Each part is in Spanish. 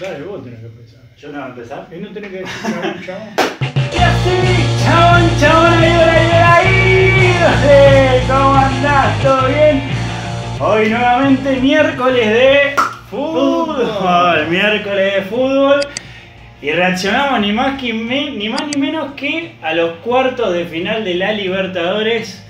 Dale, vos tenés que empezar. Yo no voy a empezar. Y no tenés que decir chabón, chabón. Y así, chabón, chabón, ayuda, ayuda, ahí. ¿Cómo andás? ¿Todo bien? Hoy nuevamente miércoles de fútbol. Miércoles de fútbol. Y reaccionamos ni más, que me- ni más ni menos que a los cuartos de final de la Libertadores.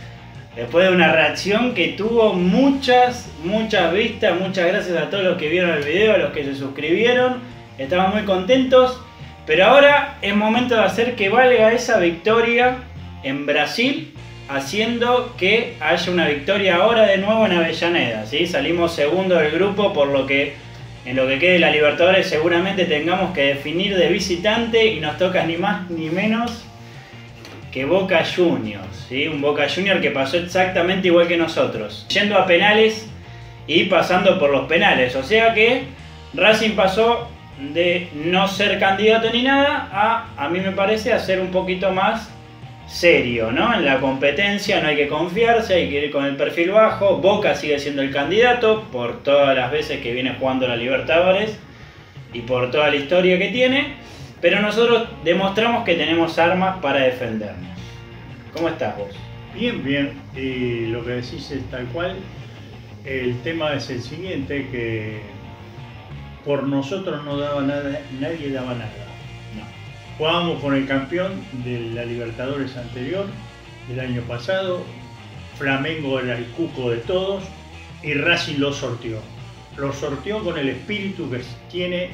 Después de una reacción que tuvo muchas, muchas vistas. Muchas gracias a todos los que vieron el video, a los que se suscribieron. Estamos muy contentos. Pero ahora es momento de hacer que valga esa victoria en Brasil, haciendo que haya una victoria ahora de nuevo en Avellaneda. ¿sí? Salimos segundo del grupo, por lo que en lo que quede de la Libertadores seguramente tengamos que definir de visitante y nos toca ni más ni menos que Boca Juniors. ¿sí? Un Boca Junior que pasó exactamente igual que nosotros, yendo a penales y pasando por los penales. O sea que Racing pasó de no ser candidato ni nada a, a mí me parece, a ser un poquito más serio, ¿no? En la competencia no hay que confiarse, hay que ir con el perfil bajo. Boca sigue siendo el candidato por todas las veces que viene jugando la Libertadores y por toda la historia que tiene, pero nosotros demostramos que tenemos armas para defendernos. ¿Cómo estás vos? Bien, bien. Y lo que decís es tal cual. El tema es el siguiente, que por nosotros no daba nada, nadie daba nada. No. Jugábamos con el campeón de la Libertadores anterior, del año pasado. Flamengo era el cuco de todos y Racing lo sorteó. Lo sorteó con el espíritu que tiene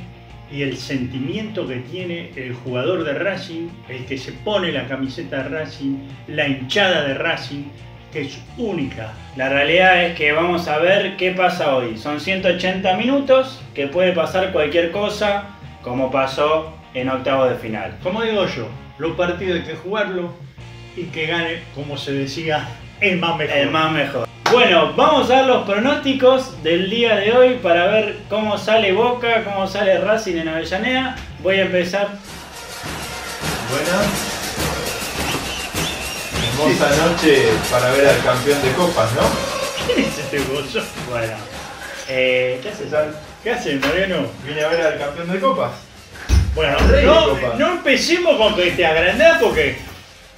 y el sentimiento que tiene el jugador de Racing, el que se pone la camiseta de Racing, la hinchada de Racing, que es única. La realidad es que vamos a ver qué pasa hoy. Son 180 minutos, que puede pasar cualquier cosa, como pasó en octavo de final. Como digo yo, los partidos hay que jugarlo y que gane, como se decía, el más mejor. El más mejor. Bueno, vamos a ver los pronósticos del día de hoy para ver cómo sale Boca, cómo sale Racing en Avellaneda. Voy a empezar. Buenas. Hermosa noche para ver al campeón de copas, ¿no? ¿Quién es este gozo? Bueno, eh, ¿qué haces? ¿Qué hace Moreno? Vine a ver al campeón de copas. Bueno, no, Copa. no empecemos con que te agrandás porque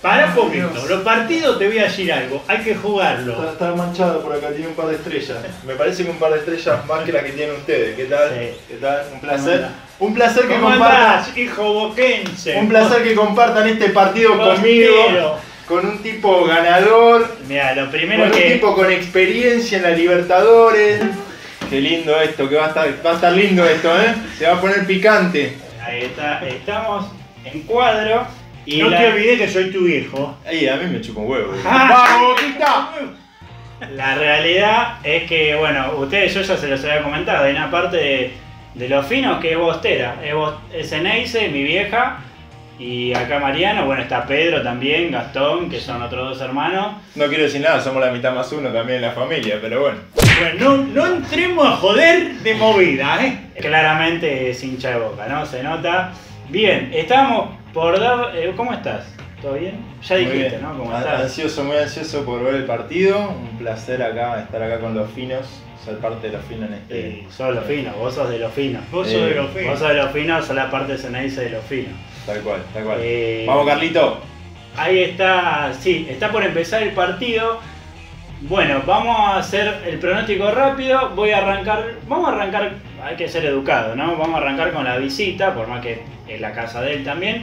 para un poquito. Dios. Los partidos te voy a decir algo, hay que jugarlo. está manchado por acá, tiene un par de estrellas. Me parece que un par de estrellas más que la que tienen ustedes. ¿Qué tal? Sí. ¿Qué tal? Un ¿Cómo placer. Un placer que ¿Cómo compartan. andás, hijo boquense? Un placer que compartan este partido conmigo. Con un tipo ganador. Mira, lo primero Con un que. tipo con experiencia en la Libertadores. Qué lindo esto, que va a estar, va a estar lindo esto, ¿eh? Se va a poner picante. Ahí está, estamos en cuadro. Y No la, te olvides que soy tu viejo. Ay, a mí me chupa un huevo. Ah, ¡Vamos, Boquita! la realidad es que, bueno, ustedes, yo ya se los había comentado, hay una parte de, de los finos que es Bostera. Es, Bos- es Eneise, mi vieja. Y acá Mariano, bueno, está Pedro también, Gastón, que son otros dos hermanos. No quiero decir nada, somos la mitad más uno también en la familia, pero bueno. Bueno, no, no entremos a joder de movida, ¿eh? Claramente es hincha de boca, ¿no? Se nota. Bien, estamos por dar. eh, ¿Cómo estás? ¿Todo bien? Ya Muy dijiste, bien. ¿no? ¿Cómo estás? Ansioso, muy ansioso por ver el partido. Un placer acá, estar acá con los finos, ser parte de los finos en este. Eh, sos los finos, vos sos de los finos. Vos Eh, sos de los Vos feos. sos de los finos, sos la parte ceneice de los finos. Tal cual, tal cual. Eh, Vamos, Carlito. Ahí está, sí, está por empezar el partido. Bueno, vamos a hacer el pronóstico rápido. Voy a arrancar, vamos a arrancar, hay que ser educado, ¿no? Vamos a arrancar con la visita, por más que es la casa de él también.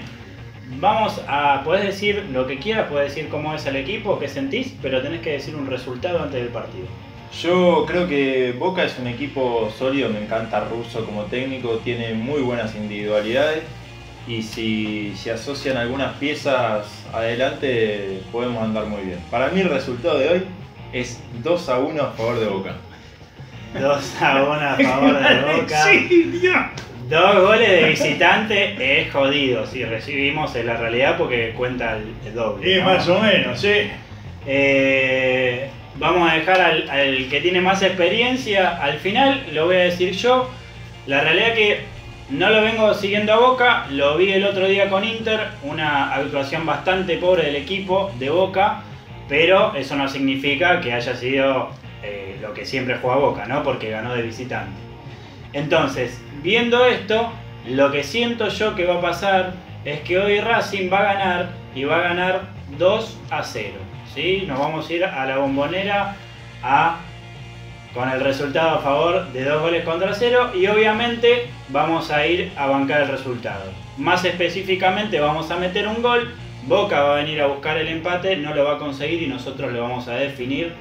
Vamos a, puedes decir lo que quieras, puedes decir cómo es el equipo, qué sentís, pero tenés que decir un resultado antes del partido. Yo creo que Boca es un equipo sólido, me encanta Russo como técnico, tiene muy buenas individualidades y si se asocian algunas piezas adelante podemos andar muy bien. Para mí el resultado de hoy es 2 a 1 a favor de Boca. 2 a 1 a favor de Boca. Sí, Dios. Dos goles de visitante es jodido si recibimos en la realidad porque cuenta el, doble. ¿no? más o menos, sí. Eh, vamos a dejar al, al que tiene más experiencia al final, lo voy a decir yo. La realidad que no lo vengo siguiendo a Boca, lo vi el otro día con Inter, una actuación bastante pobre del equipo de Boca, pero eso no significa que haya sido eh, lo que siempre juega Boca, ¿no? Porque ganó de visitante. Entonces, viendo esto, lo que siento yo que va a pasar es que hoy Racing va a ganar y va a ganar 2 a 0. ¿sí? Nos vamos a ir a la bombonera a, con el resultado a favor de 2 goles contra 0 y obviamente vamos a ir a bancar el resultado. Más específicamente vamos a meter un gol, Boca va a venir a buscar el empate, no lo va a conseguir y nosotros lo vamos a definir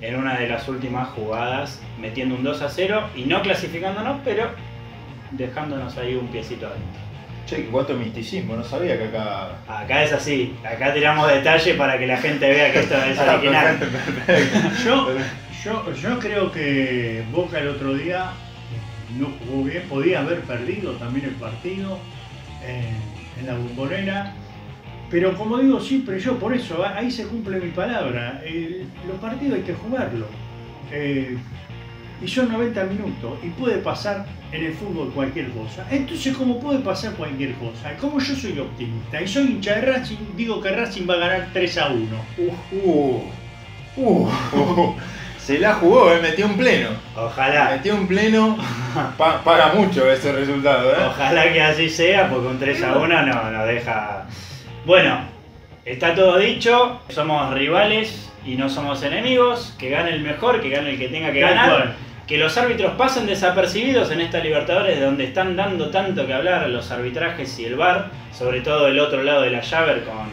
en una de las últimas jugadas metiendo un 2 a 0 y no clasificándonos, pero dejándonos ahí un piecito adentro. Che, cuánto misticismo, no sabía que acá. Acá es así, acá tiramos detalle para que la gente vea que esto es original. Yo, yo, yo creo que Boca el otro día no jugó bien, podía haber perdido también el partido en, en la bombonera. Pero como digo siempre yo, por eso ahí se cumple mi palabra. El- los partidos hay que jugarlos. Eh, y son 90 minutos y puede pasar en el fútbol cualquier cosa. Entonces, como puede pasar cualquier cosa, como yo soy optimista y soy hincha de Racing, digo que Racing va a ganar 3 a 1. Uh, uh, uh. Se la jugó, eh, metió un pleno. Ojalá, Metió un pleno. Pa- paga mucho ese resultado, eh. ojalá que así sea, porque un 3 a 1 no nos deja. Bueno, está todo dicho, somos rivales y no somos enemigos, que gane el mejor, que gane el que tenga que Tal ganar. cual. Que los árbitros pasen desapercibidos en esta Libertadores donde están dando tanto que hablar los arbitrajes y el VAR, sobre todo el otro lado de la llave con,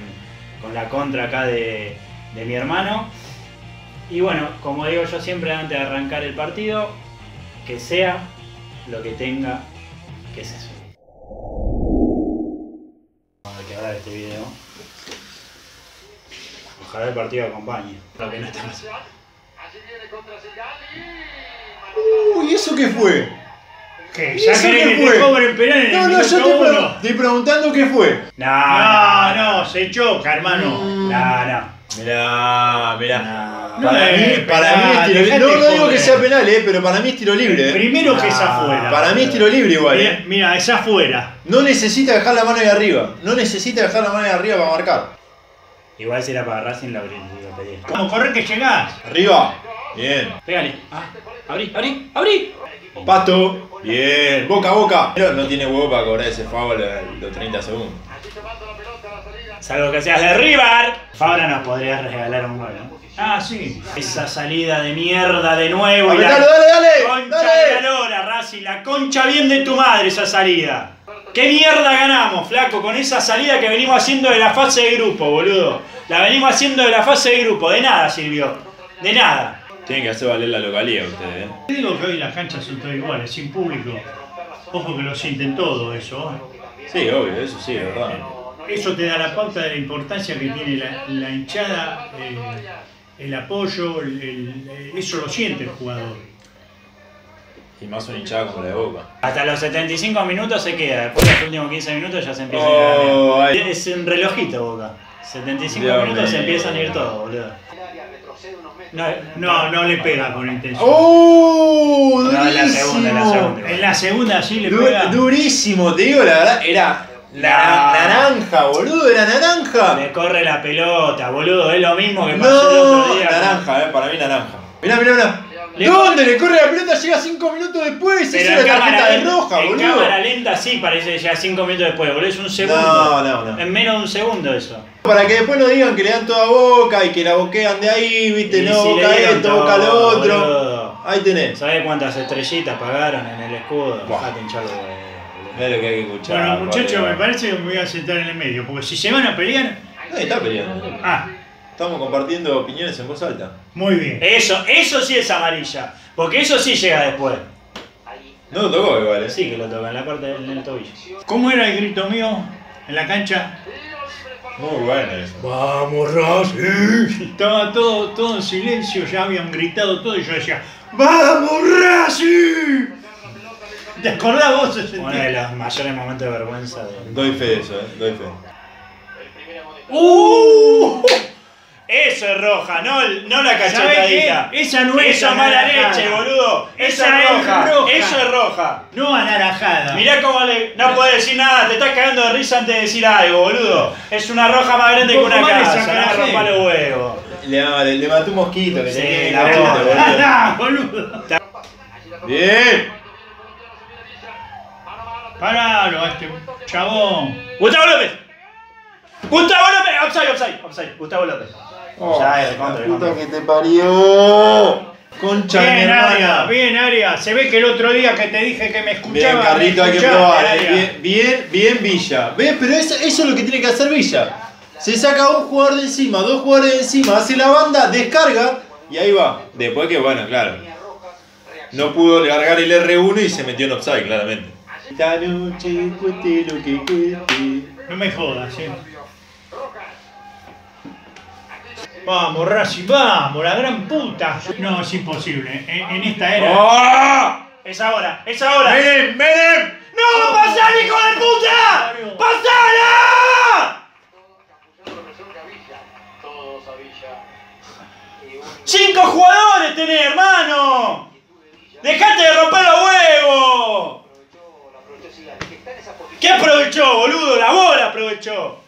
con la contra acá de, de mi hermano. Y bueno, como digo yo siempre antes de arrancar el partido, que sea lo que tenga que ser. Vamos a quebrar este video. Ojalá el partido acompañe. Lo que no está. Uy, ¿eso qué fue? ¿Qué? ¿Y ¿Ya eso querés qué que fue? te cobren penal en No, el no, yo te uno? pre- estoy preguntando qué fue. No, No, no, se choca, hermano. No, no. Mirá, mirá. No. No, Para, eh, mí, para penal, mí es tiro libre. No, no digo que sea penal, eh, pero para mí es tiro libre. eh. Primero que es Ah, afuera. Para mí es tiro libre igual. Mira, eh. mira, es afuera. No necesita dejar la mano ahí arriba. No necesita dejar la mano ahí arriba para marcar. Igual si era para Racing lo, abrí-. Como correr que llegás. Arriba. Bien. Pégale. Ah, abrí, abrí, abrí. Pato. Bien. Boca a boca. Pero no tiene huevo para cobrar ese foul los 30 segundos. Salvo que seas de River. Fabra nos podría regalar un gol, ¿no? Ah, sí. Esa salida de mierda de nuevo. y la dale, dale. concha de la Dale. lora, Racing. La concha bien de tu madre esa salida. ¿Qué mierda ganamos, flaco? Con esa salida que venimos haciendo de la fase de grupo, boludo. La venimos haciendo de la fase de grupo. De nada sirvió. De nada. Tienen que hacer valer la localidad ustedes, eh. Digo que hoy las canchas son todas iguales, sin público. Ojo que lo sienten todo eso. ¿eh? Sí, obvio, eso sí, es verdad. Eso te da la pauta de la importancia que tiene la, la hinchada, eh, el apoyo, el- el- eso lo siente el jugador. Y más una hinchada como la de Boca. Hasta los 75 minutos se queda. Después de los últimos 15 minutos ya se empieza Oh, a ay. ir. Es un relojito, Boca. 75 Dios minutos se empiezan a ir todos, boludo. No, No, no le pega con intención. ¡Oh! No, en la Durísimo. segunda, en la segunda. En la segunda sí le Du- pega. durísimo, te digo la verdad, era la naranja, boludo, era naranja. Le corre la pelota, boludo. Es lo mismo que pasó el No, otro día. naranja, eh, para mí naranja. Mirá, mirá, mirá. Le ¿Dónde le corre la pelota? Llega 5 minutos después. En es la tarjeta de roja, en boludo. cámara lenta sí parece que llega 5 minutos después, boludo. Es un segundo. No, no, no. En menos de un segundo eso. Para que después no digan que le dan toda boca y que la boquean de ahí, viste, Y no, si boca esto, boca lo otro. boludo. Ahí tenés. ¿Sabés cuántas estrellitas pagaron en el escudo? Buah. Dejate hinchar los huevos, Es lo que hay que escuchar. Bueno, muchachos, me parece que me voy a sentar en el medio, porque si se van a pelear. Nadie está peleando. Ah, Estamos compartiendo opiniones en voz alta. muy bien. Eso, eso sí es amarilla. Porque eso sí llega después. No lo tocó igual, eh. Sí que lo toca en la parte del, del tobillo. ¿Cómo era el grito mío en la cancha? Muy bueno eso. ¡Vamos, Racing! Estaba todo, todo en silencio, ya habían gritado todo y yo decía ¡Vamos, Racing! ¿Te acordás vos ese Uno de los mayores momentos de vergüenza de. Doy fe de eso, eh. Doy fe. ¡Uh! Eso es roja, no, no la ¿Sabés cachetadita. qué? Esa no es Esa mala anaranjada. leche, boludo. Esa Esa es es roja. roja. Eso es roja. No anaranjada. Mirá cómo le. No puede decir nada, te estás cagando de risa antes de decir algo, boludo. Es una roja más grande que Un una más de casa, no rompa los huevos. Le, le, le mató un mosquito que Sí, tenía la boca. boludo. Ah, boludo. Bien. Paralo a este chabón. Gustavo López. Gustavo López. Offside, offside, offside. Gustavo López. ya, es recontra, la puta que te parió. Concha Bien, Aria, hermana. bien, Aria. Se ve que el otro día que te dije que me escuchaba. Bien, Carrito, hay que probar. eh. Bien, bien Villa. ¿Ves? Pero eso, eso es lo que tiene que hacer Villa. Se saca un jugador de encima, dos jugadores de encima, hace la banda, descarga y ahí va. Después que, bueno, claro. No pudo largar el R1 y se metió en offside, claramente. Esta noche cueste lo que cueste. No me jodas, eh. Vamos, Racing, vamos, la gran puta. No, es imposible. En, en esta era. ¡Ah! Es ahora, es ahora. ¡Menem, Menem! ¡No! ¡Pasala, hijo de puta! ¡Pasala! ¡Cinco jugadores tenés, hermano! ¡Dejate de romper los huevos! ¿Qué aprovechó, boludo? La bola aprovechó.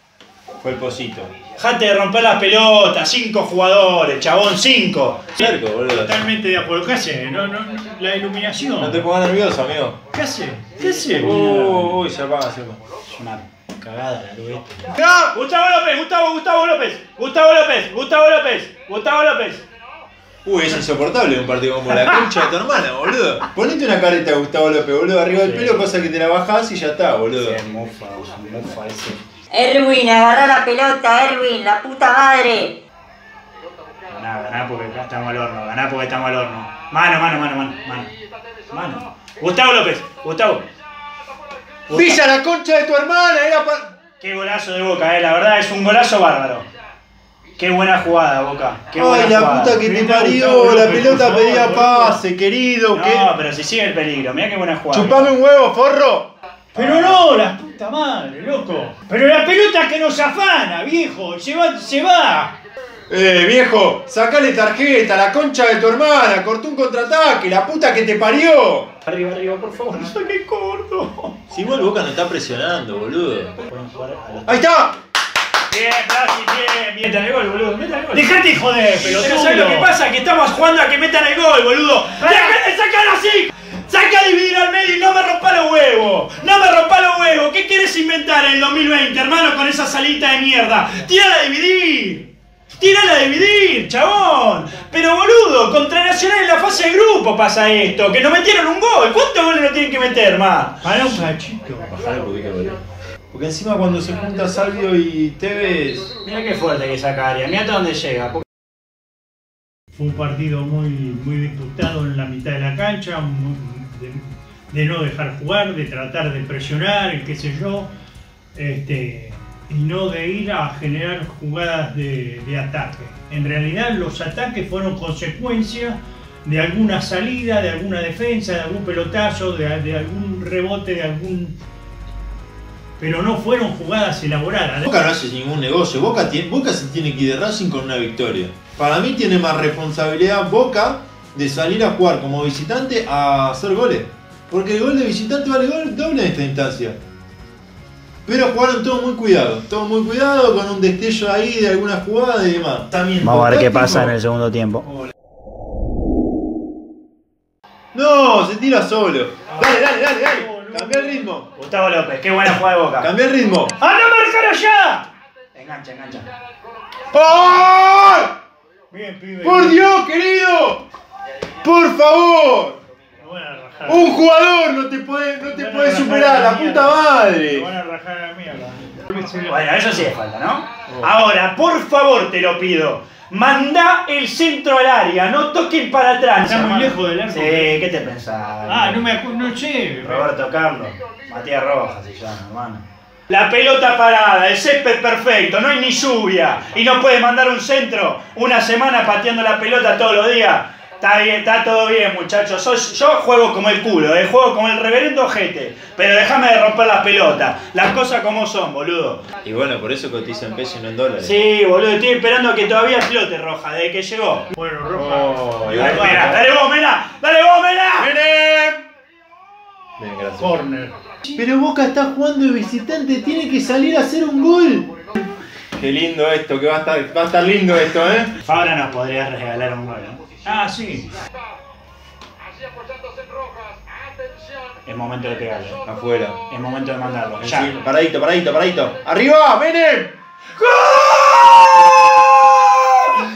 Fue el posito. Dejate de romper las pelotas. Cinco jugadores, chabón, cinco. Cerco, boludo. Totalmente de acuerdo. ¿Qué hace? No, no, la iluminación. No te pongas nervioso, amigo. ¿Qué hace? ¿Qué hace? Uy, uy, se apaga, se apaga. Una cagada la luz. Gustavo López, Gustavo, Gustavo López, Gustavo López, Gustavo López, Gustavo López. Uy, es insoportable un partido como la concha de tu hermana, boludo. Ponete una careta a Gustavo López, boludo, arriba del Sí. pelo, cosa que te la bajás y ya está, boludo. mufa, mufa ese. Erwin, agarrá la pelota, Erwin, la puta madre. Ganá, ganá porque acá estamos al horno, ganá porque estamos al horno. Mano, mano, mano, mano, mano. Mano. Gustavo López, Gustavo. Gustavo. ¡Villa la concha de tu hermana! Era pa... Qué golazo de Boca, eh, la verdad es un golazo bárbaro. Qué buena jugada, Boca. Qué buena Ay, la jugada. puta que te parió, la pelota pedía pase, querido. No, ¿qué? pero si sigue el peligro, mirá qué buena jugada. Chupame un huevo, forro. Pero no, la puta madre, loco. Pero la pelota que nos afana, viejo. Se va, se va. Eh, viejo, sacale tarjeta, la concha de tu hermana, cortó un contraataque, la puta que te parió. Arriba, arriba, por favor, no saque corto. Si igual Boca no está presionando, boludo. ¡Ahí está! Bien, Brasil, bien, bien. Metan el gol, boludo, metan el gol. Dejate joder, Pero pelotudo. ¿sabes lo que pasa? Que estamos jugando a que metan el gol, boludo. ¡Deja de sacar así! ¡Saca a dividir al medio y no me rompa los huevos! ¡No me rompa los huevos! ¿Qué quieres inventar en el 2020, hermano, con esa salita de mierda? ¡Tírala a dividir! ¡Tírala a dividir, chabón! Pero boludo, contra Nacional en la fase de grupo pasa esto, que nos metieron un gol. ¿Cuántos goles nos tienen que meter más? Para un cachito. Bajale porque. Porque encima cuando se junta Salvio y Tevez. Mira qué fuerte que saca Arias, mira hasta dónde llega. Fue un partido muy, muy disputado en la mitad de la cancha, muy- de, de no dejar jugar, de tratar de presionar, qué sé yo, este, y no de ir a generar jugadas de, de ataque. En realidad los ataques fueron consecuencia de alguna salida, de alguna defensa, de algún pelotazo, de, de algún rebote, de algún... Pero no fueron jugadas elaboradas. Boca no hace ningún negocio, Boca, tiene, Boca se tiene que ir de Racing con una victoria. Para mí tiene más responsabilidad Boca de salir a jugar como visitante a hacer goles. Porque el gol de visitante vale gol doble en esta instancia. Pero jugaron todo muy cuidado, todo muy cuidado, con un destello ahí de alguna jugada y demás. También Vamos a ver qué pasa en el segundo tiempo. No, se tira solo. Dale, dale, dale, dale. Cambia el ritmo. Gustavo López, qué buena jugada de Boca. Cambia el ritmo. ¡Ah, no marcar allá! Engancha, engancha. ¡Ay! Bien, pibe. ¡Por Dios, querido! ¡Por favor! Un jugador no te puede, no te puede superar, la puta Me madre. van a rajar a la mierda. Bueno, eso sí es falta, ¿no? Ahora, por favor, te lo pido. Manda el centro al área, no toquen para atrás. Está muy lejos del arco. Sí, ¿qué te pensás? Ah, no me acuerdo, no sé. Roberto Carlos, Matías Rojas se llama, hermano. La pelota parada, el césped perfecto, no hay ni lluvia. Y no puedes mandar un centro una semana pateando la pelota todos los días. Está bien, está todo bien, muchachos. Soy- yo juego como el culo, eh, juego como el reverendo ojete. Pero déjame de romper las pelotas. Las cosas como son, boludo. Y bueno, por eso cotiza en pesos y no en dólares. Sí, boludo, estoy esperando a que todavía explote Roja, desde que llegó. Bueno, Roja. Oh, Dale, Mena, va. dale vos, Mena, dale vos, Mena. Bien, gracias. Corner. Pero Boca está jugando de visitante, tiene que salir a hacer un gol. Qué lindo esto, que va a estar, va a estar lindo esto, ¿eh? Fabra nos podría regalar un gol, ¿no? Ah, sí. Así apoyándose en Rojas. Es momento de pegarle. Afuera. Es momento de mandarlo. Ya. Paradito, paradito, paradito. ¡Arriba!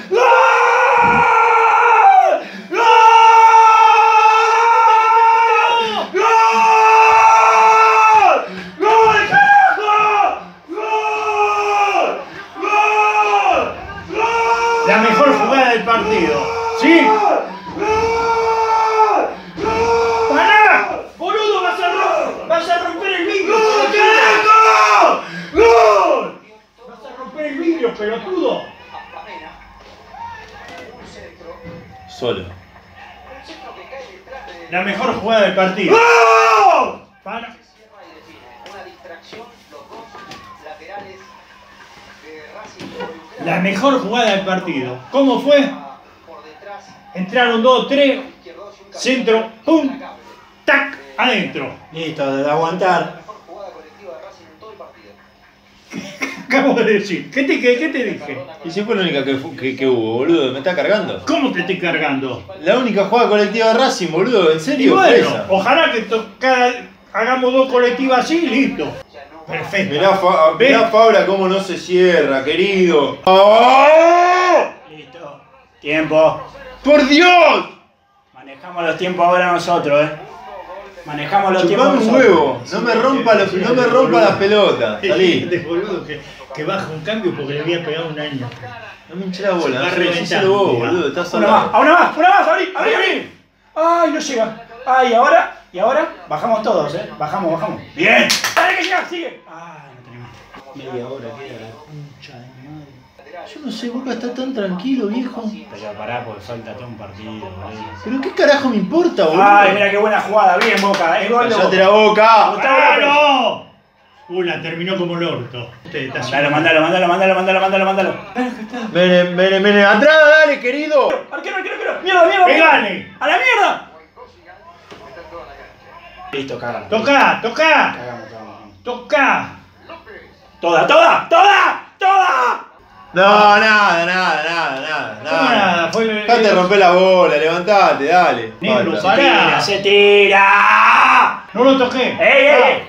La La mejor jugada del partido. ¿Cómo fue? por detrás, Entraron dos, tres, y centro, pum, tac, adentro. Listo, de aguantar. mejor jugada colectiva de Racing en todo el partido. Acabo de decir. ¿Qué te, qué, qué te dije? Y si fue la única que, que, que hubo, boludo. Me está cargando. ¿Cómo te estoy cargando? La única jugada colectiva de Racing, boludo. ¿En Y serio? bueno, Esa. ojalá que cada- hagamos dos colectivas así y listo. Perfecto. Mirá, Fa- Ve. mirá Fabra cómo no se cierra, querido. Listo. Tiempo. ¡Por Dios! Manejamos los tiempos ahora nosotros, eh. Manejamos los tiempos Chupame un nosotros. huevo. No me rompa, los, no me rompa las pelotas. De Salí. boludo que, que baja un cambio porque le había pegado un año. No me hinché la bola. Va No decíselo vos, boludo. Estás Una más, una más, una más, abrí, abrí, abrí. Ay, no llega. Ay, ahora, y ahora, bajamos todos, eh. Bajamos, bajamos. Bien. Dale que llega, sigue. Ay, no tenemos. Media hora queda la concha de mi madre. Yo no sé, Boca está tan tranquilo, viejo. Pero pará, porque falta todo un partido, boludo. Pero qué carajo me importa, boludo. Ay, mira qué buena jugada, bien Boca, es gol de Cállate Boca. la boca. ¡Claro! Una terminó como el orto. Mandalo, mandalo, mandalo, mandalo, mandalo, mandalo, mandalo. Mene, mene, mene. ¡Atrás, dale, querido! Arquero, arquero, arquero. Mierda, mierda. mierda. ¡Pegale! ¡A la mierda! Listo, cagamos. ¡Toca! ¡Toca! Cagamos, cagamos. ¡Toca! Toda, toda, toda, toda. No, nada, nada, nada, nada. ¿Cómo nada? Fue el- Dejate de romper la bola, levantate, dale. Negro, pará. Tira, se tira. ¡No lo toqué! ¡Ey, ey, ey!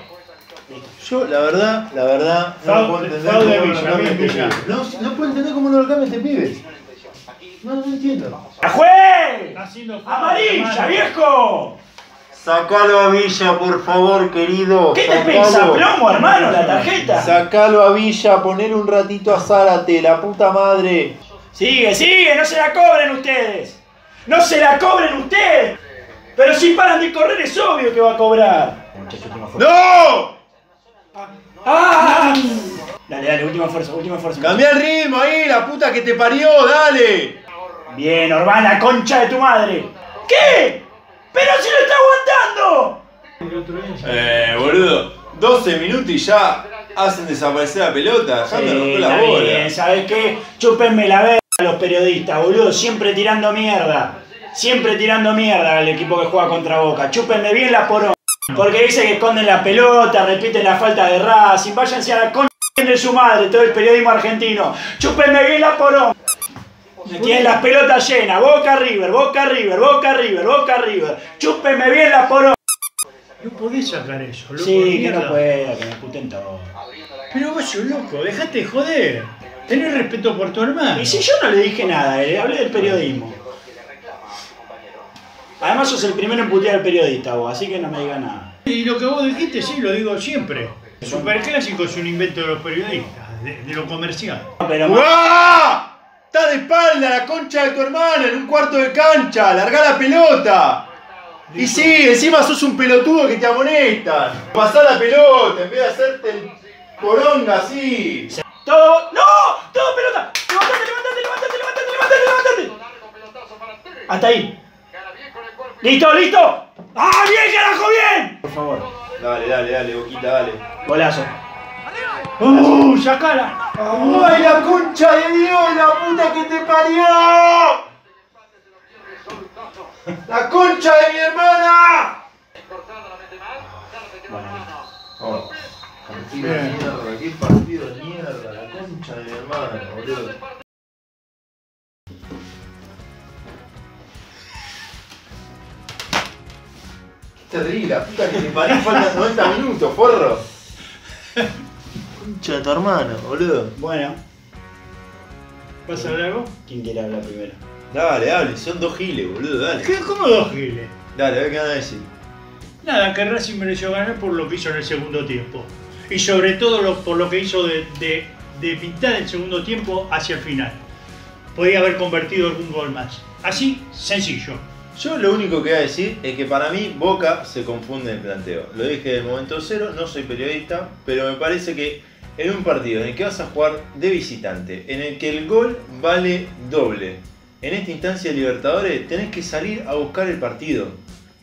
Yo, la verdad, la verdad, no Foul- puedo entender cómo no Villa, lo cambia este pibe. No, no puedo entender cómo no lo cambia este pibe. No, no entiendo. ¡La juez! ¡Amarilla, viejo! Sacalo a Villa, por favor, querido. ¿Qué te pensa, plomo, hermano, la tarjeta? Sacalo a Villa, ponele un ratito a Zárate, la puta madre. Sigue, sigue, no se la cobren ustedes. No se la cobren ustedes. Pero si paran de correr es obvio que va a cobrar. ¡No! ¡Ah! Dale, dale, última fuerza, última fuerza. Cambia el ritmo ahí, la puta que te parió, dale. Bien, Orbán, concha de tu madre. ¿Qué? ¡Pero si lo está aguantando! Eh, boludo, 12 minutos y ya hacen desaparecer la pelota. Ya me rompió la bola. bien, ¿sabes qué? Chúpenme la verga a los periodistas, boludo. Siempre tirando mierda. Siempre tirando mierda al equipo que juega contra Boca. Chúpenme bien la porón. Porque dice que esconden la pelota, repiten la falta de Racing. Váyanse a la concha de su madre, todo el periodismo argentino. Chúpenme bien la porón. Me tienen las pelotas llenas. Boca River, Boca River, Boca River, Boca River. Chúpenme bien la porón. No podés sacar eso, loco. Sí, que no pueda, que me puten todo. Pero vos sos loco, dejate de joder. Tenés respeto por tu hermano. Y si yo no le dije nada, le hablé del periodismo. Además sos el primero en putear al periodista vos, así que no me digas nada. Y lo que vos dijiste, sí, lo digo siempre. El superclásico es un invento de los periodistas, de, de lo comercial. Pero ¡Uah! Está de espalda la concha de tu hermana en un cuarto de cancha. Larga la pelota. Y sí, encima sos un pelotudo que te amonestan. Pasá la pelota en vez de hacerte el poronga así. todo. ¡No! ¡Todo pelota! ¡Levantate, levantate, levantate, levantate, levantate, levantate! Hasta ahí. ¡Listo, listo! ¡Ah, bien, carajo, bien! Por favor. Dale, dale, dale, boquita, dale. Golazo. ¡Uh! ¡Sacala! ¡Ay, la concha de Dios, la puta que te parió! ¡La concha de mi hermana! Oh, partido de mierda, qué partido de mierda, la concha de mi hermana, boludo. Terrible, la puta que te parió, faltan 90 minutos, forro. Concha de tu hermano, boludo. Bueno, ¿Vas a hablar vos? ¿quién quiere hablar primero? Dale, dale, son dos giles, boludo, dale. ¿Qué? ¿Cómo dos giles? Dale, a ver qué van a decir. Nada, que Racing mereció ganar por lo que hizo en el segundo tiempo. Y sobre todo lo- por lo que hizo de, de, de mitad del segundo tiempo hacia el final. Podía haber convertido algún gol más. Así, sencillo. Yo lo único que voy a decir es que para mí Boca se confunde en el planteo. Lo dije del momento cero, no soy periodista, pero me parece que en un partido en el que vas a jugar de visitante, en el que el gol vale doble, en esta instancia de Libertadores tenés que salir a buscar el partido.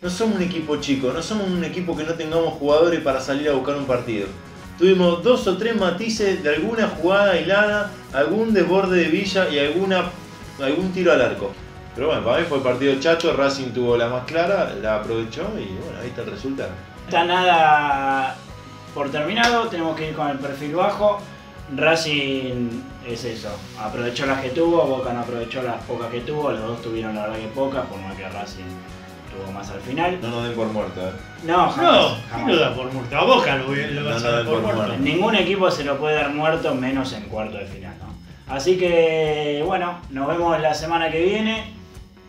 No somos un equipo chico, no somos un equipo que no tengamos jugadores para salir a buscar un partido. Tuvimos dos o tres matices de alguna jugada aislada, algún desborde de Villa y alguna, algún tiro al arco. Pero bueno, para mí fue el partido chato, Racing tuvo la más clara, la aprovechó y bueno, ahí está el resultado. está nada por terminado, tenemos que ir con el perfil bajo. Racing es eso, aprovechó las que tuvo, Boca no aprovechó las pocas que tuvo, los dos tuvieron la verdad que pocas, por más que Racing tuvo más al final. No nos den por muerto, eh. No, jamás, No, jamás. ¿quién lo da por muerto? A Boca lo, lo vas No, a no, dar por por muerto. muerto. Ningún equipo se lo puede dar muerto, menos en cuarto de final, ¿no? Así que, bueno, nos vemos la semana que viene.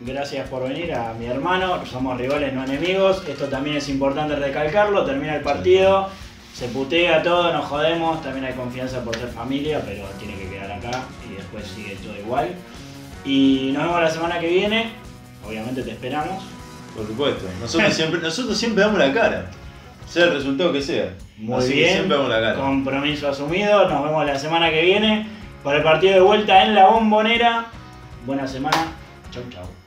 Gracias por venir a mi hermano. Somos rivales, no enemigos. Esto también es importante recalcarlo. Termina el partido, se putea todo, nos jodemos. También hay confianza por ser familia, pero tiene que quedar acá y después sigue todo igual. Y nos vemos la semana que viene. Obviamente te esperamos. Por supuesto. Nosotros siempre, nosotros siempre damos la cara. Sea el resultado que sea. Muy Así que bien. siempre damos la cara. Compromiso asumido. Nos vemos la semana que viene para el partido de vuelta en la bombonera. Buena semana. Chau, chau.